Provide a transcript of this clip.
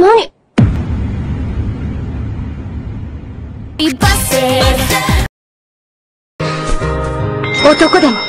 何一発男でも。